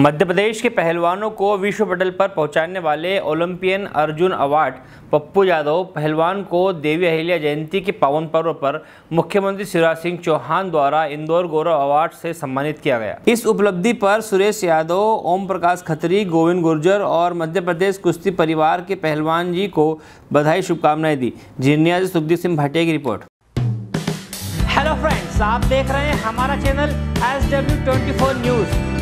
मध्य प्रदेश के पहलवानों को विश्व पटल पर पहुँचाने वाले ओलंपियन अर्जुन अवार्ड, पप्पू यादव पहलवान को देवी अहिल्या जयंती के पावन पर्व पर मुख्यमंत्री शिवराज सिंह चौहान द्वारा इंदौर गौरव अवार्ड से सम्मानित किया गया। इस उपलब्धि पर सुरेश यादव, ओम प्रकाश खत्री, गोविंद गुर्जर और मध्य प्रदेश कुश्ती परिवार के पहलवान जी को बधाई, शुभकामनाएँ दी। झिरनिया से सुखदीप सिंह भाटिया की रिपोर्ट। हेलो फ्रेंड्स आप देख रहे हैं हमारा channel S W twenty four news